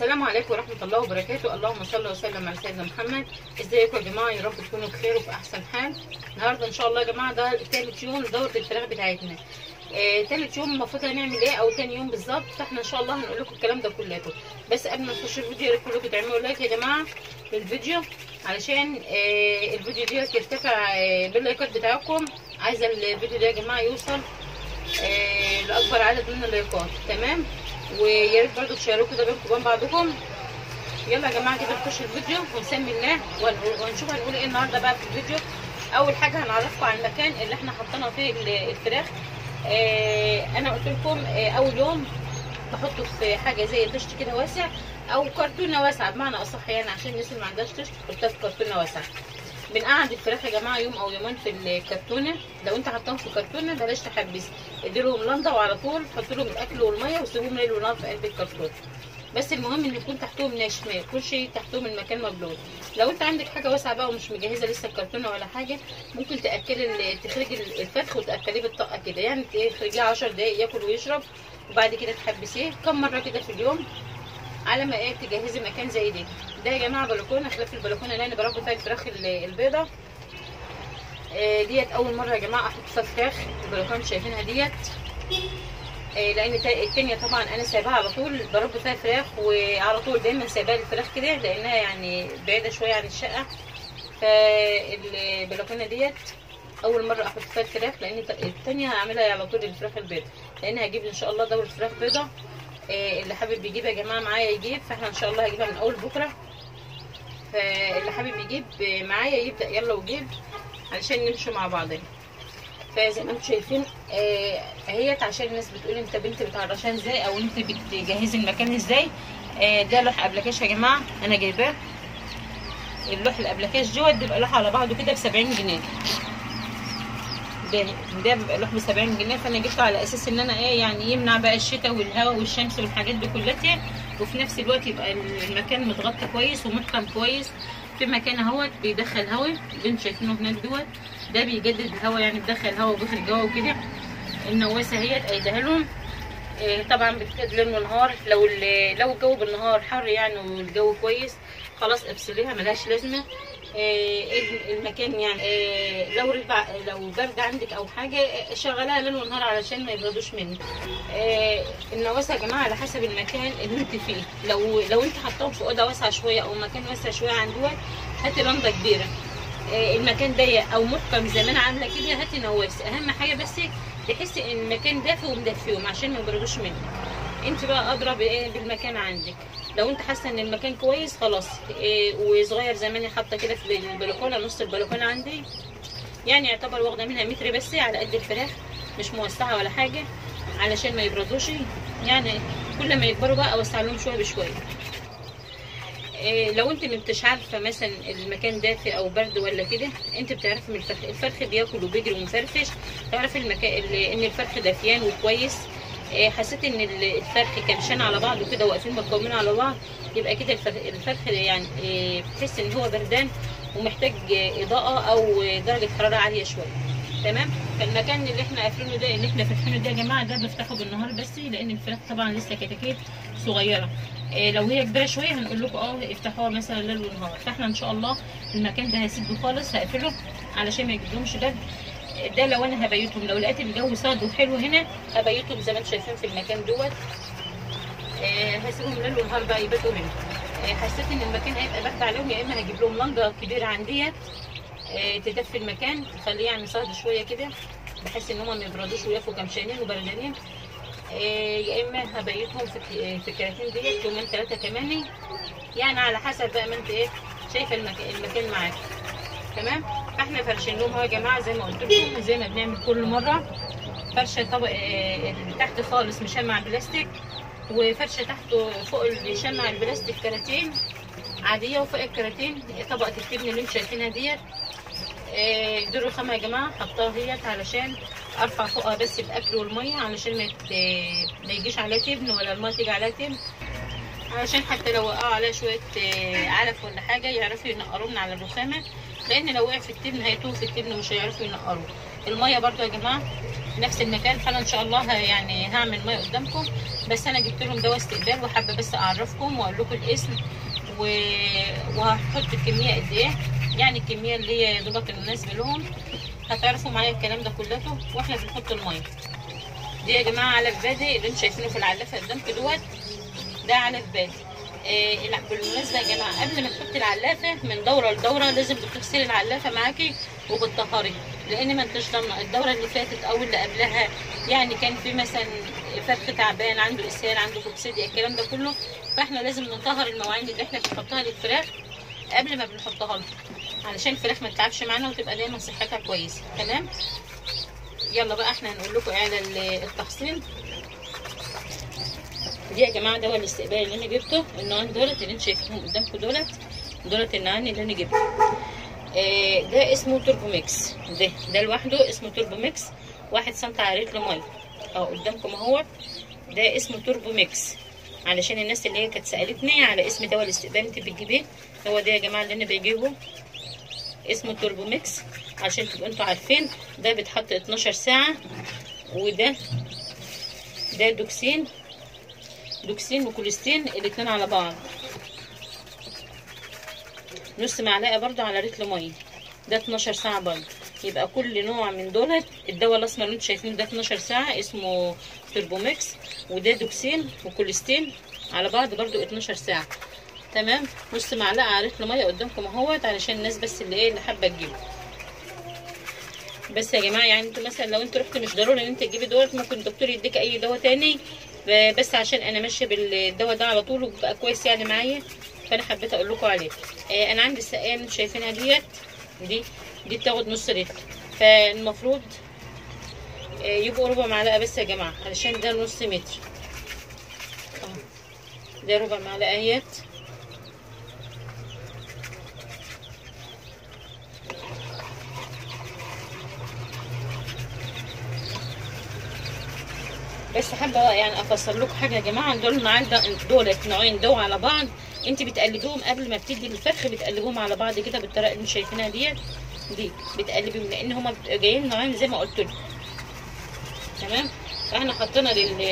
السلام عليكم ورحمة الله وبركاته. اللهم صل وسلم على سيدنا محمد. إزيكم يا جماعة؟ يا رب تكونوا بخير وفي أحسن حال. النهاردة إن شاء الله يا جماعة ده تالت يوم لدورة الفراخ بتاعتنا. آه، تالت يوم المفروض هنعمل إيه؟ أو تاني يوم بالظبط. فإحنا إن شاء الله هنقول لكم الكلام ده كله بس قبل ما نخش الفيديو يا ريت كلكم تعملوا like يا جماعة للفيديو علشان آه الفيديو ديت يرتفع آه باللايكات بتاعكم. عايزة الفيديو ده يا جماعة يوصل آه لأكبر عدد من اللايكات تمام؟ ويا ريت برضه تشاركوا ده بينكم وبين بعضكم. يلا يا جماعة كده نخش الفيديو ونسمي الله ونشوف هنقول إيه النهارده بقى في الفيديو. أول حاجة هنعرفكم على المكان اللي إحنا حاطينه فيه الفراخ. آه أنا قلت لكم آه أول يوم بحطه في حاجة زي طشت كده واسع أو كرتونة واسعة بمعنى أصح يعني عشان الناس اللي ما عندهاش طشت تحطها في كرتونة واسعة. بنقعد الفراخ يا جماعة يوم أو يومين في الكرتونة. لو أنت حطاهم في كرتونه بلاش تحبس. اديلهم لندة وعلى طول حط لهم الأكل والمية وسيبوهم ليل ونهار في قلب الكرتونه بس المهم إن يكون تحتهم ناشف ما يكونش تحتهم المكان مبلول. لو أنت عندك حاجة واسعة بقى ومش مجهزة لسه الكرتونة ولا حاجة ممكن تاكلي تخرجي الفرخ وتأكليه بالطاقة كده. يعني تخرجيه 10 دقايق ياكل ويشرب وبعد كده تحبسيه كم مرة كده في اليوم. على ما إيه تجهزي مكان زي ده ده يا جماعة بلكونة خلاف البلكونة اللي أنا بربي فيها الفراخ البيضة. آه ديت أول مرة يا جماعة أحط فيها فراخ البلكونة شايفينها ديت. آه لأن التانية طبعا أنا سايباها على طول بربي فيها فراخ وعلى طول دايما سايباها الفراخ كده لأنها يعني بعيدة شوية عن الشقة. فالبلكونة ديت أول مرة أحط فيها الفراخ لأن التانية هعملها على طول الفراخ البيضة. لأن هجيب إن شاء الله دورة فراخ بيضة. اللي حابب يجيب يا جماعة معايا يجيب. فإحنا إن شاء الله هجيبها من أول بكرة. فاللي حابب يجيب معايا يبدأ. يلا وجيب. علشان نمشي مع بعضنا. فزي ما أنتم شايفين اهيت آه عشان الناس بتقول انت بنت بتعرشها إزاي أو انت بتجهزي المكان إزاي. آه ده لوح ابلكاش يا جماعة. أنا جايباه. اللوح الابلكاش دوت بيبقى لوح على بعضه كده ب 70 جنيه. ده ده لوح ب 70 جنيه. فأنا جبته على أساس إن أنا إيه يعني يمنع بقى الشتاء والهواء والشمس والحاجات دي كلها وفي نفس الوقت يبقى المكان متغطى كويس ومحكم كويس. في مكان أهوت بيدخل هواء اللي أنتوا شايفينه هناك دوت. ده بيجدد الهواء يعني بيدخل هواء وبيخرج هواء وكده. النواسه أهيت ايديها لهم. إيه طبعا بتكاد ليل ونهار لو لو الجو بالنهار حر يعني والجو كويس خلاص افصليها ملهاش لازمة. إيه المكان يعني إيه لو ربع لو برد عندك أو حاجة شغلها ليل ونهار علشان ما يبردوش منك إيه النواسة يا جماعة على حسب المكان اللي انت فيه. لو لو انت حطاهم في أوضة واسعة شوية أو مكان واسع شوية عن دوت هاتي لمبة كبيرة. المكان ضيق أو محكم زي ما أنا عاملة كده هاتي نواسة. أهم حاجة بس تحسي إن المكان دافي ومدفيهم عشان ما يبردوش منك انت بقى أدرى بالمكان عندك. لو انت حاسه ان المكان كويس خلاص. إيه وصغير زي ما أنا حاطة كده في البلكونة نص البلكونة عندي. يعني يعتبر واخدة منها متر بس على قد الفراخ مش موسعة ولا حاجة علشان ما يبردوش. يعني كل ما يكبروا بقى أوسع لهم شوية بشوية. إيه لو انت مش عارفة مثلا المكان دافي أو برد ولا كده انت بتعرفي من الفرخ الفرخ بياكل وبيجري ومفرفش. تعرفي المكان إن الفرخ دافيان وكويس. حسيت إن الفرخ كمشان على بعض وكده واقفين متكومين على بعض يبقى كده الفرخ, يعني إيه بتحس إن هو بردان ومحتاج إضاءة أو درجة حرارة عالية شوية. تمام؟ فالمكان اللي إحنا قافلينه ده اللي إحنا فاتحينه ده يا جماعة ده بنفتحه بالنهار بس لأن الفراخ طبعا لسه كتاكيت صغيرة. إيه لو هي كبيرة شوية هنقول لكم آه افتحوها مثلا ليل ونهار. فإحنا إن شاء الله المكان ده هسيبه خالص هقفله علشان ما يجيبلهمش برد ده لو أنا هبيتهم لو لقيت الجو صاد وحلو هنا هبيتهم زي ما أنتم شايفين في المكان دوت. آه هسيبهم ليل ونهار بقى يباتوا هنا. آه حسيت إن المكان هيبقى برد عليهم يا إما هجيب لهم لنجة كبيرة عنديت آه تدفي المكان تخليه يعني صهد شوية كده بحيث إن هم ما يبردوش ويقفوا كمشانين وبردانين يا إما هبيتهم في في الكراتين ديت يومين ثلاثة كمان. يعني على حسب بقى ما أنت إيه شايفة المكان معاك. تمام؟ فاحنا فرشين لهم اهو يا جماعة زي ما قلت لكم زي ما بنعمل كل مرة. فرشة طبق اللي تحت خالص مشمع بلاستيك وفرشة تحت فوق اللي يشمع البلاستيك كراتين عادية وفوق الكراتين طبقة التبن اللي أنتم شايفينها ديت. دور الخامة يا جماعة حطاها ديت علشان أرفع فوقها بس الاكل والمية علشان ما يجيش عليها تبن ولا المية تيجي عليها تبن. علشان حتى لو وقعوا عليها شوية علف ولا حاجة يعرفوا ينقروا من على الرخامة لأن لو وقع في التبن هيتوه في التبن ومش هيعرفوا ينقروه. المية برضو يا جماعة نفس المكان فأنا إن شاء الله يعني هعمل مية قدامكم بس أنا جبت لهم دواء استقبال وحابة بس أعرفكم وأقول لكم الاسم و... وهحط الكمية قد إيه يعني الكمية اللي هي يا دوبك المناسبه لهم هتعرفوا معايا الكلام ده كلته وإحنا بنحط المية. دي يا جماعة علف بادئ اللي أنتم شايفينه في العلافة قدامكم دوت. ده بادئ آه لا بالمناسبة يا جماعة قبل ما تحطي العلافة من دورة لدورة لازم بتغسلي العلافة معاكي وبتطهري لأن ما انتش ضامنة. الدورة اللي فاتت أو اللي قبلها يعني كان في مثلا فرخ تعبان عنده إسهال عنده كوكسيديا الكلام ده كله فإحنا لازم نطهر المواعين اللي إحنا بنحطها للفراخ قبل ما بنحطها لهم علشان الفراخ ما تتعبش معانا وتبقى دايما صحتها كويسة. تمام؟ يلا بقى إحنا هنقول لكم على ال- التحصين. دي يا جماعة دواء الاستقبال اللي أنا جبته. النوعين دولت اللي أنتوا شايفينهم قدامكم دولت دولت النوعين اللي أنا جبته. آه ده اسمه توربو ميكس. ده ده لوحده اسمه توربو ميكس. واحد سنتي على لتر ميه اهو قدامكم أهو. ده اسمه توربو ميكس. علشان الناس اللي هي كانت سألتني على اسم دواء الاستقبال أنت بتجيبيه هو ده يا جماعة اللي أنا بجيبه اسمه توربو ميكس. عشان تبقوا أنتوا عارفين ده بيتحط 12 ساعة. وده ده دوكسين. دوكسين وكوليستين الاتنين على بعض. نص معلقة برضو على لتر ميه ده 12 ساعة برضو. يبقى كل نوع من دولت الدواء الأسمر اللي أنتوا شايفينه ده 12 ساعة اسمه توربو ميكس وده دوكسين وكوليستين على بعض برضو 12 ساعة. تمام؟ نص معلقة على لتر ميه قدامكم اهوت علشان الناس بس اللي إيه اللي حابة تجيبه. بس يا جماعة يعني أنتوا مثلا لو أنتوا رحتوا مش ضروري ان انت تجيبي دولت ممكن الدكتور يديك أي دواء تاني بس عشان أنا ماشية بالدواء ده على طول وبقى كويس يعني معايا فأنا حبيت أقول لكم عليه. آه أنا عندي أنتوا شايفينها ديت دي دي بتاخد نص لتر. فالمفروض آه يبقوا ربع معلقة بس يا جماعة علشان ده نص متر. اهو ده ربع معلقة أهيت. بس حابه يعني أفسر لكم حاجة يا جماعة دول نوعين دولت نوعين دواء على بعض. انت بتقلبيهم قبل ما بتدي الفرخ بتقلبيهم على بعض كده بالطريقة اللي شايفينها ديت دي بتقلبيهم لأن هما جايين نوعين زي ما قلت لكم. تمام؟ فإحنا حطينا لل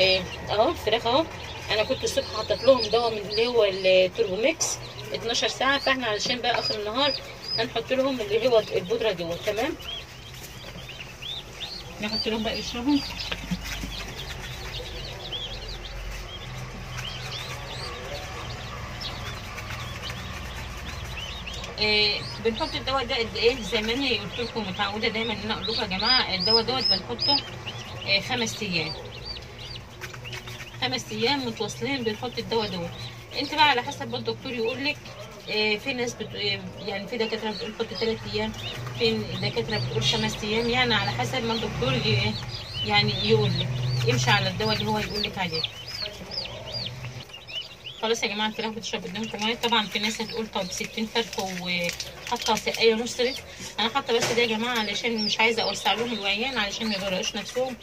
أهو الفراخ أهو. أنا كنت الصبح حطيت لهم دواء من اللي هو التوربو ميكس 12 ساعة. فإحنا علشان بقى آخر النهار هنحط لهم اللي هو البودرة دي تمام؟ نحط لهم بقى يشربوا. إيه بنحط الدواء ده قد إيه؟ زي ما أنا قلت لكم متعودة دايما إن أنا أقول لكم يا جماعة الدواء دوت بنحطه إيه خمس أيام. خمس أيام متواصلين بنحط الدواء دوت. أنت بقى على حسب ما الدكتور يقول لك إيه في ناس بت... يعني في دكاترة بتقول حط ثلاث أيام في دكاترة بتقول خمس أيام. يعني على حسب ما الدكتور. يعني يقول لك. امشي على الدواء اللي هو يقول لك عليه. خلاص يا جماعة الفراخ بتشرب قدامكم مية. طبعا في ناس هتقول طب 60 فرخة وحاطة سقايه نص أنا حاطة بس ده يا جماعة علشان مش عايزة اوسع لهم الوعيان علشان ما يغرقوش نفسهم.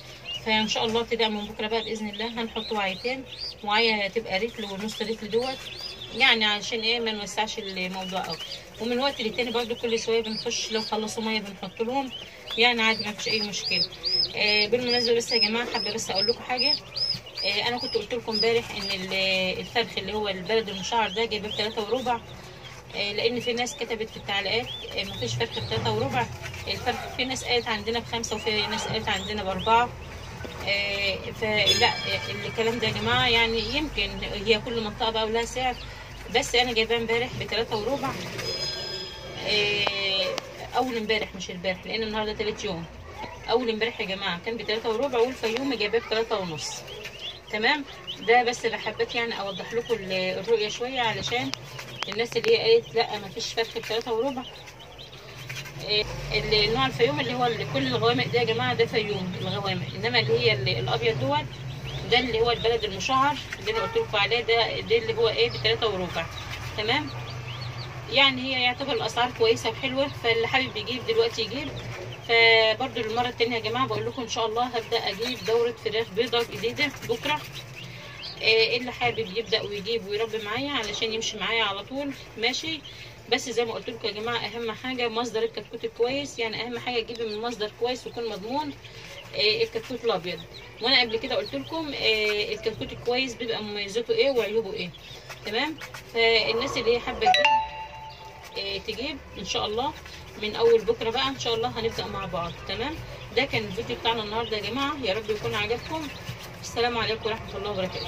فإن شاء الله ابتداء من بكرة بقى بإذن الله هنحط وعيتين وعيه تبقى رتل ونص رتل دوت. يعني علشان إيه ما نوسعش الموضوع قوي ومن وقت للتاني برضو كل شوية بنخش لو خلصوا مية بنحط لهم. يعني عادي ما فيش أي مشكلة. آه بالمناسبة بس يا جماعة حابة بس أقول لكم حاجة. أنا كنت قلت لكم امبارح إن ال- الفرخ اللي هو البلد المشعر ده جايبه بتلاتة وربع. آه، لأن في ناس كتبت في التعليقات آه، مفيش فرخ بتلاتة وربع. الفرخ في ناس قالت عندنا بخمسة وفي ناس قالت عندنا بأربعة. فلا الكلام ده يا جماعة يعني يمكن هي كل منطقة بقى ولها سعر. بس أنا جايباه امبارح بتلاتة وربع. أول امبارح مش البارح لأن النهارده تالت يوم. أول امبارح يا جماعة كان بتلاتة وربع والفيوم جايباه بتلاتة ونص. تمام؟ ده بس اللي حبيت يعني أوضح لكم ال- الرؤية شوية علشان الناس اللي هي قالت لأ مفيش فرخ بتلاتة وربع. إيه، النوع الفيوم اللي هو اللي كل الغوامق ده يا جماعة ده فيوم الغوامق. إنما اللي هي اللي الأبيض دوت ده اللي هو البلد المشعر اللي أنا قلت لكم عليه ده ده اللي هو إيه بتلاتة وربع. تمام؟ يعني هي يعتبر الأسعار كويسة وحلوة فاللي حابب يجيب دلوقتي يجيب. فبرضو المره التانية يا جماعة بقول لكم إن شاء الله هبدأ أجيب دورة فراخ بيضة جديدة بكرة. آه اللي حابب يبدأ ويجيب ويربي معايا علشان يمشي معايا على طول. ماشي؟ بس زي ما قلت لكم يا جماعة أهم حاجة مصدر الكتكوت كويس. يعني أهم حاجة تجيبي من مصدر كويس ويكون مضمون. آه الكتكوت الأبيض. وأنا قبل كده قلت لكم الكتكوت الكويس بيبقى مميزاته إيه وعيوبه إيه. تمام؟ فالناس اللي هي حابة تجيب تجيب إن شاء الله من أول بكرة بقى إن شاء الله هنبدأ مع بعض. تمام؟ ده كان الفيديو بتاعنا النهارده يا جماعة. يا رب يكون عجبكم. السلام عليكم ورحمة الله وبركاته.